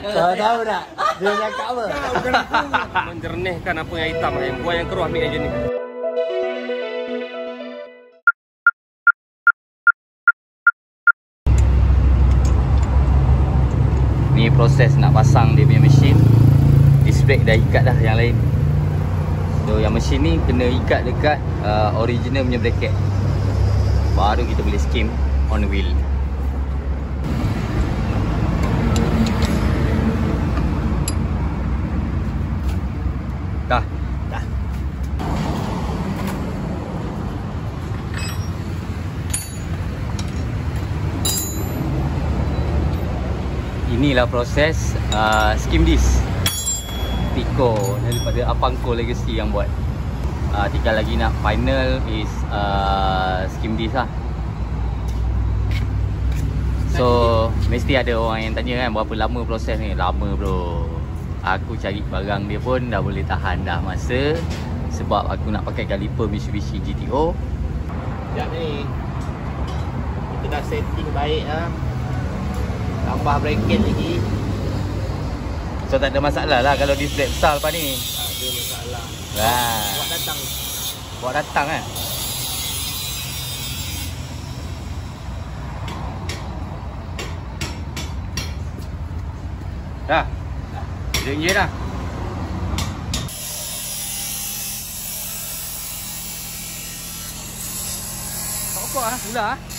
Kau tahu tak? Dia cakap apa? Menjernihkan apa yang hitam Yang buang yang keruh ambil aja ni Ni proses nak pasang dia punya mesin. Disc brake dah ikat dah yang lain. So yang mesin ni kena ikat dekat uh, original punya bracket. Baru kita boleh skim on wheel Dah Dah. Inilah proses uh, skim disc. Pico daripada Apangko Legacy yang buat. Uh, Tinggal lagi nak final is uh, skim disc lah. So mesti ada orang yang tanya kan berapa lama proses ni? Lama bro. Aku cari barang dia pun dah boleh tahan dah masa Sebab aku nak pakai kaliper Mitsubishi GTO Sekejap ni. Kita dah setting baik ah. Tambah bracket lagi. So tak ada masalah lah kalau display besar lepas ni Tak ada masalah. Wah. Buat datang. Bawa datang kan Dah Dia dah Tak apa lah, pula lah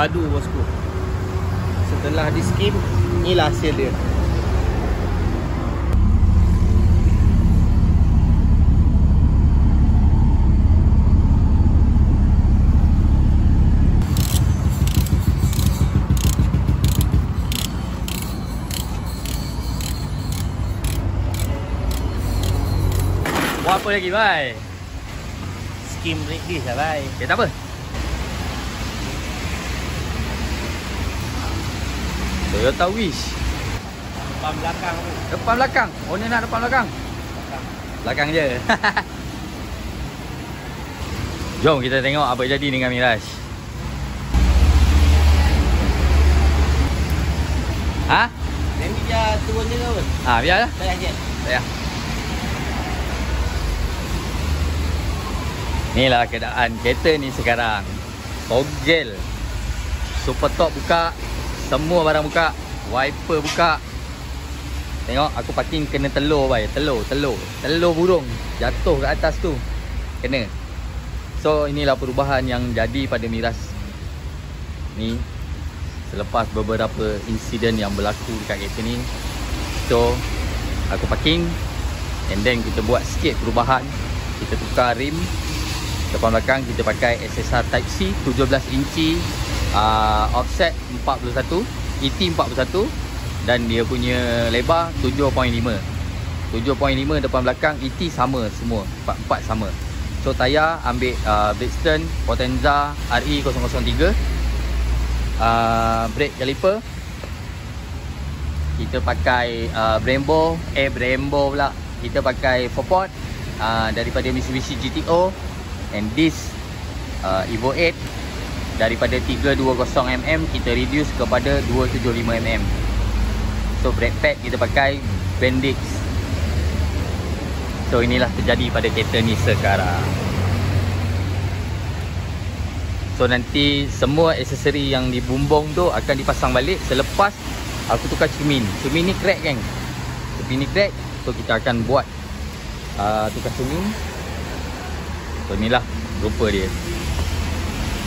Padu bosku. Setelah di skim, inilah hasil dia. Apa lagi, bye? Skim break dish lah bhai. Okay, tak apa. Toyota Wish. Depan belakang tu. Depan belakang. Oh ni nak depan belakang. Belakang je. Jom kita tengok apa jadi dengan Miraj. Ha? Yang ni dia turun je ke? Ha, biarlah. Bayar je. Ya. Inilah keadaan kereta ni sekarang. Togel. Super top buka. Semua barang buka. Wiper buka. Tengok aku parking kena telur bai. Telur, telur. Telur burung jatuh ke atas tu. Kena. So inilah perubahan yang jadi pada Miras. Ni selepas beberapa insiden yang berlaku dekat kereta ni. So aku parking and then kita buat sikit perubahan. Kita tukar rim depan belakang kita pakai SSR Type C 17 inci uh, offset 41 ET 41 dan dia punya lebar 7.5 7.5 depan belakang ET sama semua 44 sama. So tayar ambil uh, Bridgestone Potenza RE003 uh, brake caliper. Kita pakai uh, Brembo eh Brembo pula. Kita pakai 4 port uh, daripada Mitsubishi GTO and this uh, Evo 8 daripada 320mm kita reduce kepada 275mm so brake pad kita pakai Bendix. So inilah terjadi pada kereta ni sekarang. So nanti semua aksesori yang dibumbung tu akan dipasang balik selepas aku tukar cermin. Cermin ni crack kan cermin ni crack so kita akan buat uh, tukar cermin. So inilah rupa dia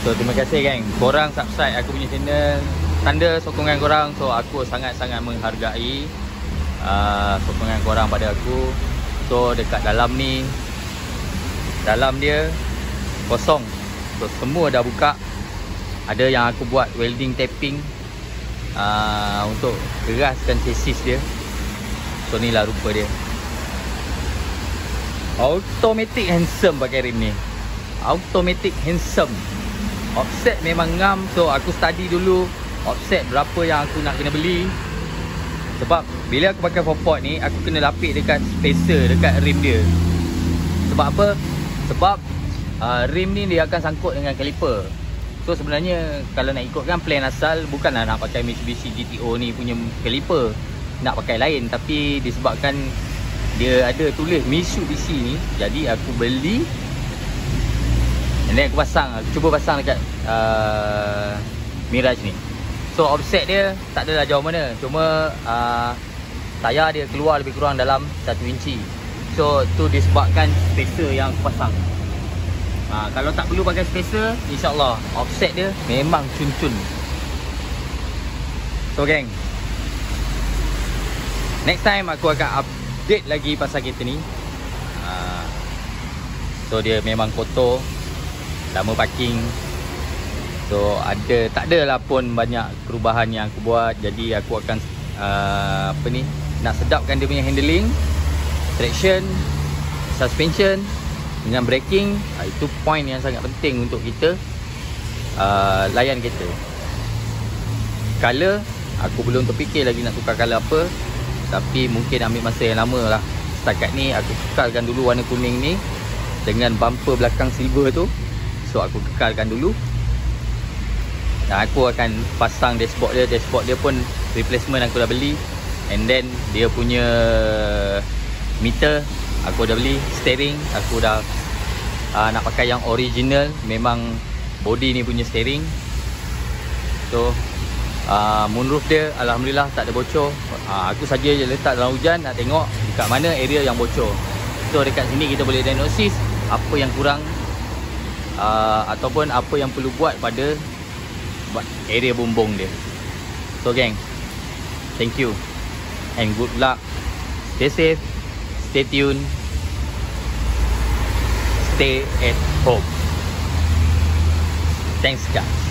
So terima kasih gang Korang subscribe aku punya channel. Tanda sokongan korang. So aku sangat-sangat menghargai uh, Sokongan korang pada aku. So dekat dalam ni Dalam dia Kosong. So semua dah buka. Ada yang aku buat welding tapping uh, Untuk keraskan chassis dia. So inilah rupa dia. Automatic handsome pakai rim ni. Automatic handsome Offset memang ngam So aku study dulu Offset berapa yang aku nak kena beli. Sebab bila aku pakai 4 port ni Aku kena lapik dekat spacer Dekat rim dia. Sebab apa? Sebab uh, rim ni dia akan sangkut dengan caliper. So sebenarnya Kalau nak ikutkan plan asal Bukanlah nak pakai Mitsubishi GTO ni punya caliper. Nak pakai lain Tapi disebabkan dia ada tulis Mitsubishi ni jadi aku beli then aku pasang aku cuba pasang dekat uh, Mirage ni. So offset dia tak adalah jauh mana. Cuma uh, tayar dia keluar lebih kurang dalam 1 inci. So tu disebabkan spacer yang aku pasang. Uh, kalau tak perlu pakai spacer insyaAllah offset dia memang cun-cun. So geng. Next time aku akan update lagi pasal kereta ni. Ha. So dia memang kotor Lama parking. So ada tak adalah pun banyak perubahan yang aku buat. Jadi aku akan uh, apa ni Nak sedapkan dia punya handling Traction Suspension Dengan braking. Uh, Itu point yang sangat penting untuk kita uh, Layan kereta. Color Aku belum terfikir lagi nak tukar color apa. Tapi mungkin ambil masa yang lama lah. Setakat ni aku kekalkan dulu warna kuning ni Dengan bumper belakang silver tu So aku kekalkan dulu. Dan aku akan pasang dashboard dia. Dashboard dia pun replacement aku dah beli. And then dia punya meter Aku dah beli. Steering aku dah uh, Nak pakai yang original. Memang body ni punya steering. So uh, moonroof dia Alhamdulillah tak ada bocor. Uh, Aku saja je letak dalam hujan Nak tengok dekat mana area yang bocor. So dekat sini kita boleh diagnosis Apa yang kurang uh, Ataupun apa yang perlu buat pada Area bumbung dia. So gang Thank you. And good luck. Stay safe. Stay tuned. Stay at home. Thanks guys